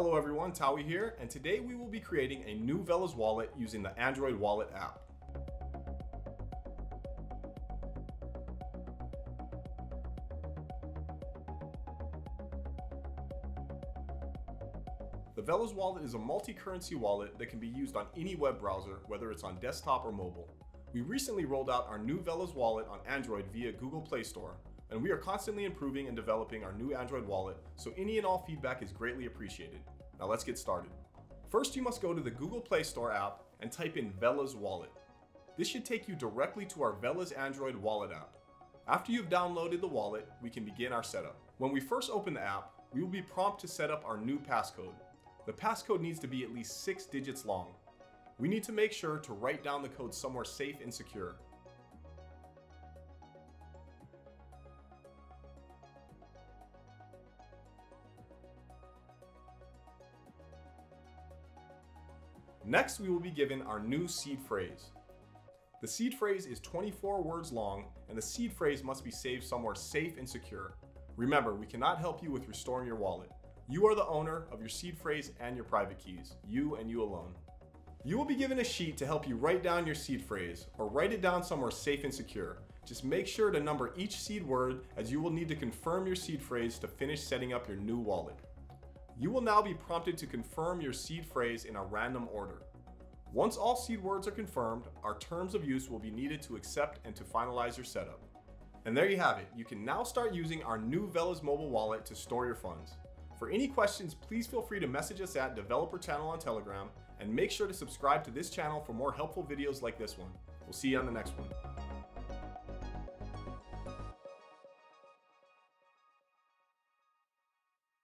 Hello everyone, Tawi here, and today we will be creating a new Velas wallet using the Android Wallet app. The Velas wallet is a multi-currency wallet that can be used on any web browser, whether it's on desktop or mobile. We recently rolled out our new Velas wallet on Android via Google Play Store, and we are constantly improving and developing our new Android wallet, so any and all feedback is greatly appreciated. Now let's get started. First, you must go to the Google Play Store app and type in Velas Wallet. This should take you directly to our Velas Android Wallet app. After you've downloaded the wallet, we can begin our setup. When we first open the app, we will be prompted to set up our new passcode. The passcode needs to be at least six digits long. We need to make sure to write down the code somewhere safe and secure. Next, we will be given our new seed phrase. The seed phrase is 24 words long, and the seed phrase must be saved somewhere safe and secure. Remember, we cannot help you with restoring your wallet. You are the owner of your seed phrase and your private keys, you and you alone. You will be given a sheet to help you write down your seed phrase, or write it down somewhere safe and secure. Just make sure to number each seed word as you will need to confirm your seed phrase to finish setting up your new wallet. You will now be prompted to confirm your seed phrase in a random order. Once all seed words are confirmed, our terms of use will be needed to accept and to finalize your setup. And there you have it. You can now start using our new Velas mobile wallet to store your funds. For any questions, please feel free to message us at Developer Channel on Telegram and make sure to subscribe to this channel for more helpful videos like this one. We'll see you on the next one.